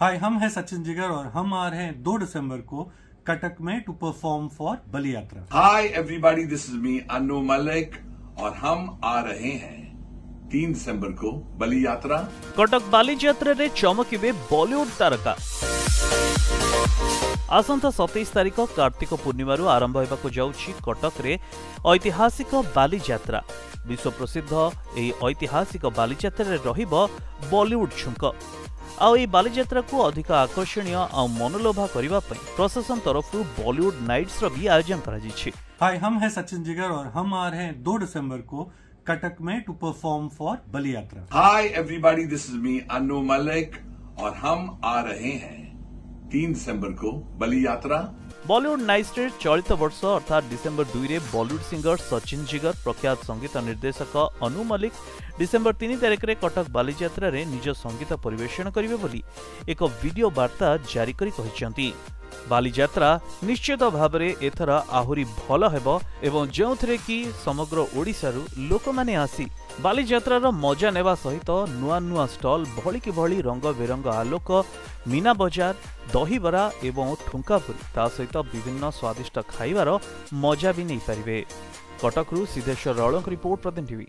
हाय हम हैं सचिन जिगर और हम आ रहे हैं दो दिसंबर को कटक में to perform for Bali Yatra hi everybody this is me Anu Malik और हम आ रहे हैं तीन दिसंबर को बलि यात्रा କଟକ ବାଲିଯାତ୍ରାରେ ଚମକିବେ ବଲିଉଡ୍ ତାରକା ଆସନ୍ତା ସତେଇଶ ତାରିଖ କାର୍ତ୍ତିକ ପୂର୍ଣ୍ଣିମାରୁ ଆରମ୍ଭ ହେବାକୁ ଯାଉଛି କଟକରେ ଐତିହାସିକ ବାଲିଯାତ୍ରା ବିଶ୍ୱ ପ୍ରସିଦ୍ଧ ଏହି ଐତିହାସିକ ବାଲିଯାତ୍ରାରେ ରହିବ ବଲିଉଡ୍ ଝୁଙ୍କ ଆଉ ଏହି ବାଲିଯାତ୍ରାକୁ ଅଧିକ ଆକର୍ଷଣୀୟ ଆଉ ମନଲୋଭା କରିବା ପାଇଁ ପ୍ରଶାସନ ତରଫରୁ ବଲିଉଡ୍ ନାଇଟ୍ସର ବି ଆୟୋଜନ କରାଯାଇଛି हाय हम हैं सचिन जिगर और हम आ रहे हैं दो दिसंबर को कटक में to perform for Bali Yatra hi everybody this is me Anu Malik और हम आ रहे हैं तीन दिसंबर को बलि यात्रा ବଲିଉଡ୍ ନାଇଷ୍ଟ୍ରିଟ୍ ଚଳିତ ବର୍ଷ ଅର୍ଥାତ୍ ଡିସେମ୍ବର ଦୁଇରେ ବଲିଉଡ୍ ସିଙ୍ଗର ସଚିନ ଜିଗର ପ୍ରଖ୍ୟାତ ସଙ୍ଗୀତ ନିର୍ଦ୍ଦେଶକ ଅନୁ ମଲ୍ଲିକ ଡିସେମ୍ବର ତିନି ତାରିଖରେ କଟକ ବାଲିଯାତ୍ରାରେ ନିଜ ସଙ୍ଗୀତ ପରିବେଷଣ କରିବେ ବୋଲି ଏକ ଭିଡିଓ ବାର୍ତ୍ତା ଜାରି କରି କହିଛନ୍ତି। ବାଲିଯାତ୍ରା ନିଶ୍ଚିତ ଭାବରେ ଏଥର ଆହୁରି ଭଲ ହେବ ଏବଂ ଯେଉଁଥିରେ କି ସମଗ୍ର ଓଡ଼ିଶାରୁ ଲୋକମାନେ ଆସି ବାଲିଯାତ୍ରାର ମଜା ନେବା ସହିତ ନୂଆ ନୂଆ ଷ୍ଟଲ୍ ଭଳିକି ଭଳି ରଙ୍ଗ ବେରଙ୍ଗ ଆଲୋକ ମୀନା ବଜାର ଦହିବରା ଏବଂ ଠୁଙ୍କାପୁରୀ ତା ସହିତ ବିଭିନ୍ନ ସ୍ୱାଦିଷ୍ଟ ଖାଇବାର ମଜା ବି ନେଇପାରିବେ। କଟକରୁ ସିଦ୍ଧେଶ୍ୱର ରଳଙ୍କ ରିପୋର୍ଟ ପ୍ରତିଦିନ ଟିଭି